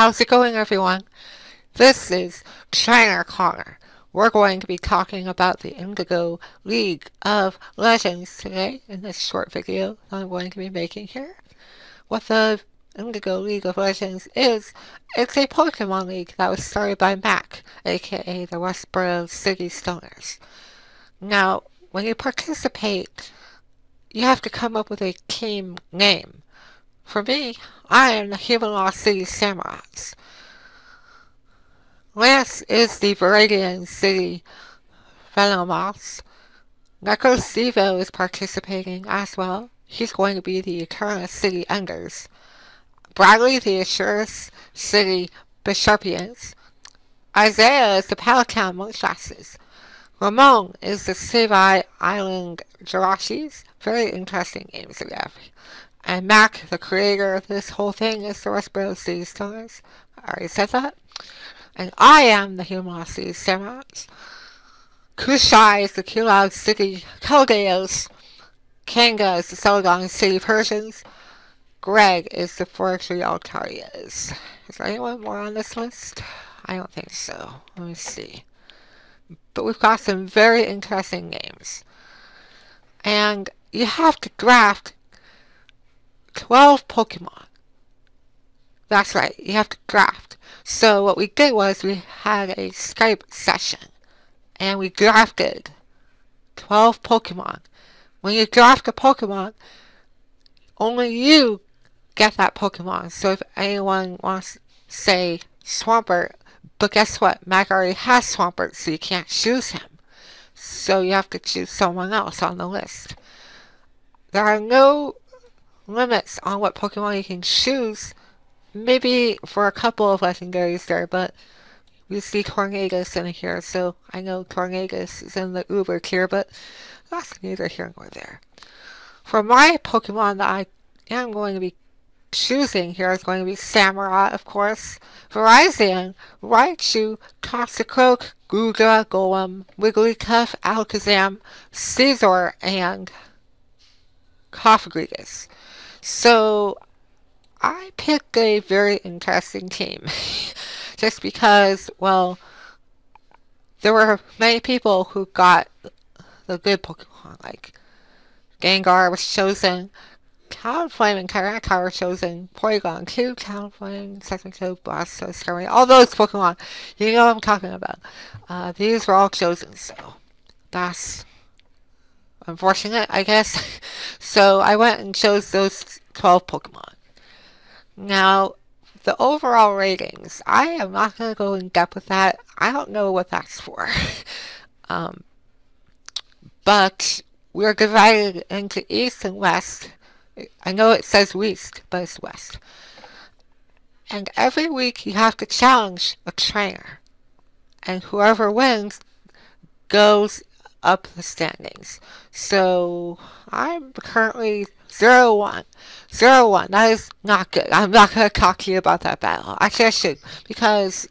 how's it going everyone? This is Trainer Connor. We're going to be talking about the Indigo League of Legends today in this short video I'm going to be making here. What the Indigo League of Legends is, it's a Pokemon League that was started by Mac, aka the Westboro City Stoners. Now, when you participate, you have to come up with a team name. For me, I am the Humilau City Samurais. Lance is the Viridian City Venomoths. Neko Stevo is participating as well. He's going to be the Eternal City Enders. Bradley the Azurus City Bisharpians. Isaiah is the Pelican Munchlaxes. Ramon is the Sevii Island Jirachis. Very interesting names we have. And Mac, the creator of this whole thing, is the Westboro City Stars. I already said that. And I am the Humosity Samurais. Kushai is the Kulog City Keldeos. Kanga is the Celadon City Persians. Greg is the Fortree Altarias. Is there anyone more on this list? I don't think so. Let me see. But we've got some very interesting names. And you have to draft 12 Pokemon. That's right, you have to draft. So what we did was we had a Skype session and we drafted 12 Pokemon. When you draft a Pokemon, only you get that Pokemon. So if anyone wants, say, Swampert, but guess what? Mac already has Swampert, so you can't choose him. So you have to choose someone else on the list. There are no limits on what Pokemon you can choose maybe for a couple of legendaries there, but we see Tornadus in here, so I know Tornadus is in the Uber tier, but that's neither here nor there. For my Pokemon that I am going to be choosing here is going to be Samurott, of course, Virizion, Raichu, Toxicroak, Guga, Golem, Wigglytuff, Alakazam, Scizor, and Cofagrigus. So I picked a very interesting team. Just because, well, there were many people who got the good Pokemon, like Gengar was chosen, Talonflame and Tyranitar were chosen, Porygon 2, Talonflame, Seismitoad, Blastoise, Skarmory, all those Pokemon, you know what I'm talking about. Uh, these were all chosen, so that's unfortunate, I guess. so I went and chose those 12 Pokemon. Now, the overall ratings, I am not going to go in depth with that. I don't know what that's for. um, but we're divided into East and West. I know it says West, but it's West. And every week you have to challenge a trainer. And whoever wins goes up the standings. So I'm currently 0 1. 0 1. That is not good. I'm not going to talk to you about that battle. Actually, I should, because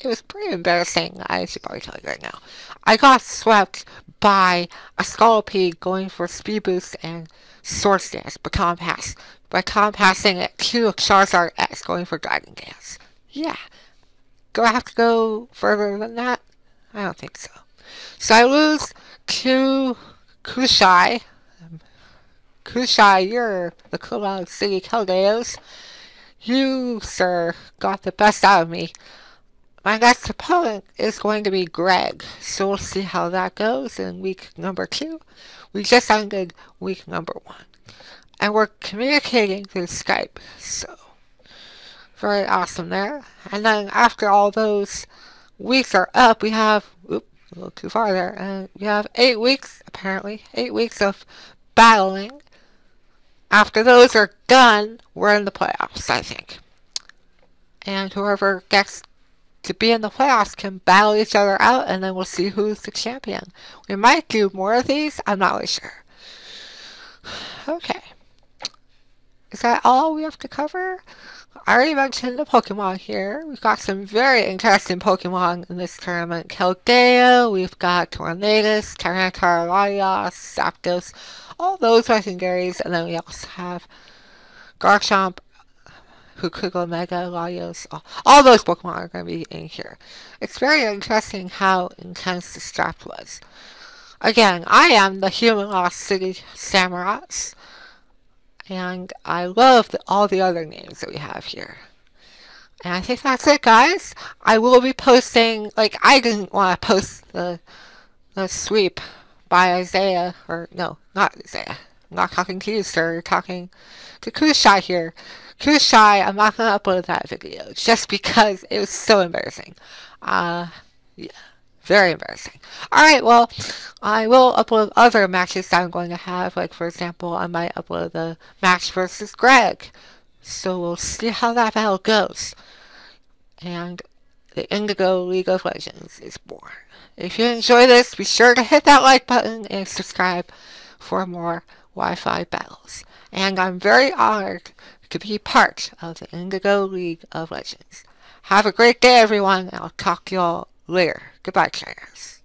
it was pretty embarrassing. I should probably tell you right now. I got swept by a Scolipede going for Speed Boost and Swords Dance, Baton Pass, Baton Passing it to Charizard X going for Dragon Dance. Yeah. Do I have to go further than that? I don't think so. Lose to Kushai. Kushai, you're the Kulong City Keldeos. You, sir, got the best out of me. My next opponent is going to be Greg, so we'll see how that goes in week number two. We just ended week number one. And we're communicating through Skype, so very awesome there. And then after all those weeks are up, we have, oops, a little too far there. Uh, and we have eight weeks, apparently, eight weeks of battling. After those are done, we're in the playoffs, I think. And whoever gets to be in the playoffs can battle each other out, and then we'll see who's the champion. We might do more of these, I'm not really sure. Okay. Is that all we have to cover? I already mentioned the Pokemon here. We've got some very interesting Pokemon in this tournament. Keldeo, we've got Tornadus, Tyranitar, Latios, Zapdos, all those legendaries, and then we also have Garchomp Hukugo Mega, Laios, all, all those Pokemon are going to be in here. It's very interesting how intense this draft was. Again, I am the Humilau City Samurais, and I love the, all the other names that we have here. And I think that's it, guys. I will be posting, like, I didn't want to post the, the sweep by Isaiah, or no, not Isaiah. I'm not talking to you, sir. You're talking to Kushai here. Kushai, I'm not going to upload that video just because it was so embarrassing. Uh, yeah, very embarrassing. Alright, well, I will upload other matches that I'm going to have. Like, for example, I might upload the match versus Greg. So we'll see how that battle goes. And the Indigo League of Legends is born. If you enjoy this, be sure to hit that like button and subscribe for more Wi-Fi battles. And I'm very honored to be part of the Indigo League of Legends. Have a great day, everyone, I'll talk to you all later. Goodbye, trainers.